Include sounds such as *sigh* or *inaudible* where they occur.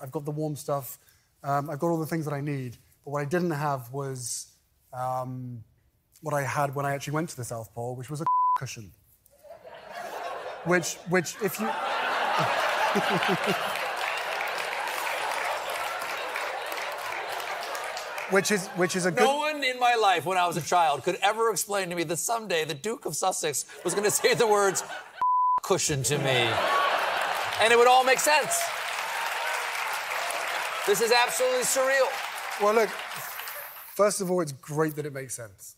I've got the warm stuff. Um, I've got all the things that I need. But what I didn't have was um, what I had when I actually went to the South Pole, which was a *laughs* cushion. which, which, if you. *laughs* which is, which is a good. No one in my life when I was a child could ever explain to me that someday the Duke of Sussex was going to say the words *laughs* cushion to me. And it would all make sense. This is absolutely surreal. Well, look, first of all, it's great that it makes sense.